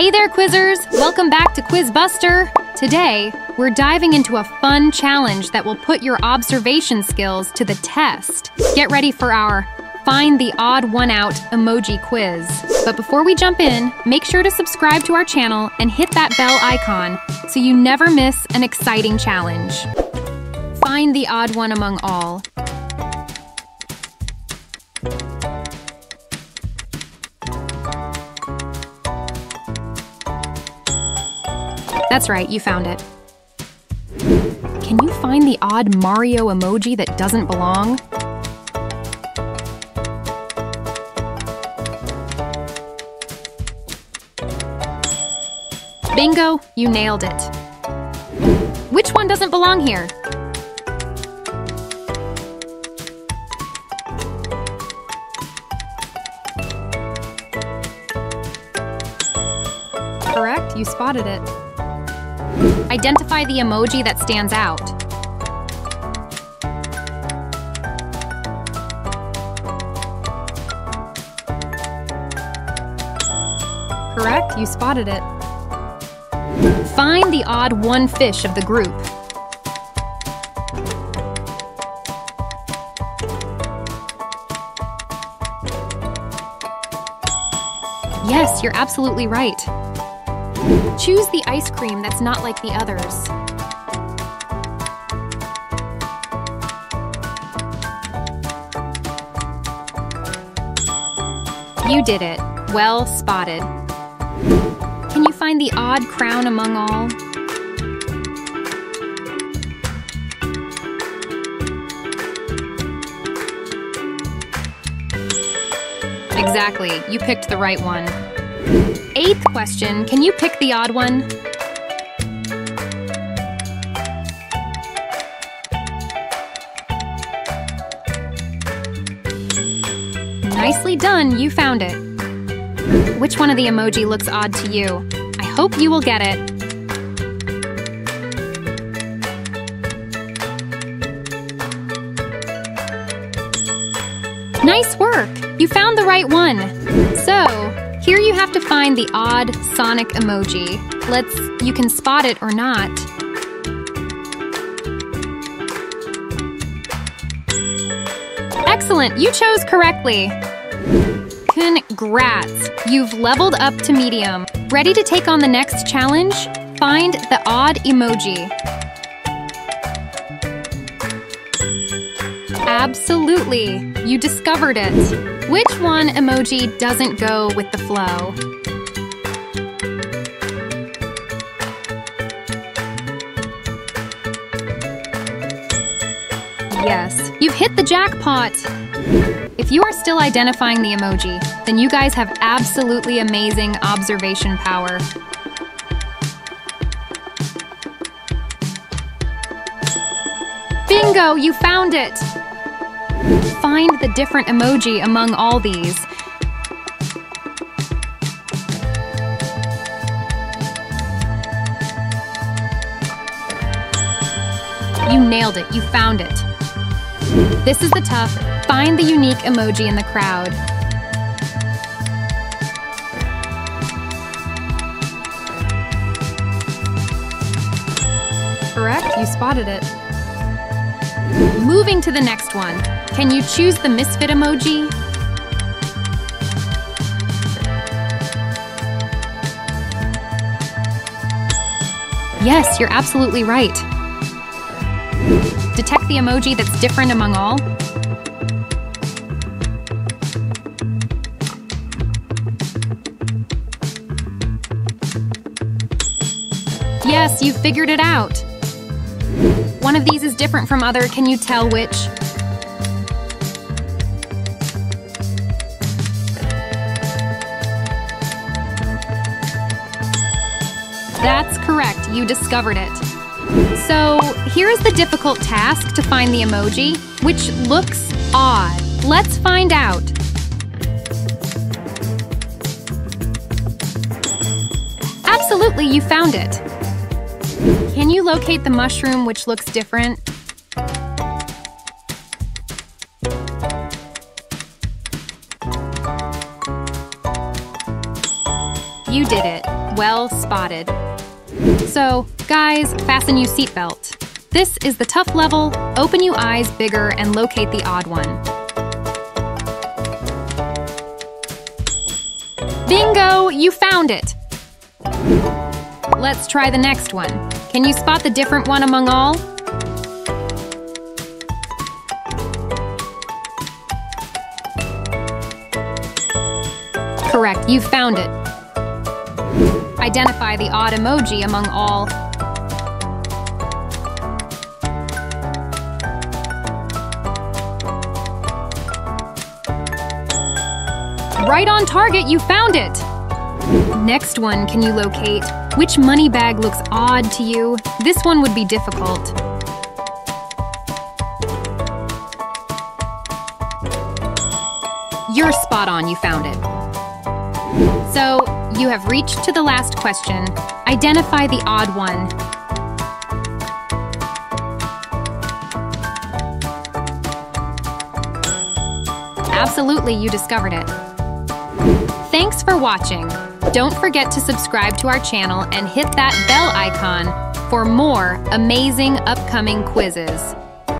Hey there, quizzers! Welcome back to Quiz Buster. Today, we're diving into a fun challenge that will put your observation skills to the test. Get ready for our Find the Odd One Out emoji quiz. But before we jump in, make sure to subscribe to our channel and hit that bell icon so you never miss an exciting challenge. Find the odd one among all. That's right, you found it. Can you find the odd Mario emoji that doesn't belong? Bingo, you nailed it. Which one doesn't belong here? Correct, you spotted it. Identify the emoji that stands out. Correct, you spotted it. Find the odd one fish of the group. Yes, you're absolutely right. Choose the ice cream that's not like the others. You did it. Well spotted. Can you find the odd crown among all? Exactly, you picked the right one. Eighth question, can you pick the odd one? Nicely done, you found it. Which one of the emoji looks odd to you? I hope you will get it. Nice work! You found the right one. So, here you have to find the odd Sonic emoji. Let's, you can spot it or not. Excellent, you chose correctly. Congrats! You've leveled up to medium. Ready to take on the next challenge? Find the odd emoji. Absolutely! You discovered it. Which one emoji doesn't go with the flow? Yes, you've hit the jackpot! If you are still identifying the emoji, then you guys have absolutely amazing observation power. Bingo! You found it! Find the different emoji among all these. You nailed it. You found it. This is the tough. Find the unique emoji in the crowd. Correct, you spotted it. Moving to the next one. Can you choose the misfit emoji? Yes, you're absolutely right. Detect the emoji that's different among all. Yes, you've figured it out. One of these is different from other. Can you tell which? That's correct. You discovered it. So, here is the difficult task to find the emoji, which looks odd. Let's find out. Absolutely, you found it. Can you locate the mushroom which looks different? You did it. Well spotted. So, guys, fasten your seatbelt. This is the tough level. Open your eyes bigger and locate the odd one. Bingo! You found it! Let's try the next one. Can you spot the different one among all? Correct, you found it. Identify the odd emoji among all. Right on target, you found it! Next one can you locate? Which money bag looks odd to you? This one would be difficult. You're spot on, you found it. So, you have reached to the last question. Identify the odd one. Absolutely, you discovered it. Thanks for watching. Don't forget to subscribe to our channel and hit that bell icon for more amazing upcoming quizzes.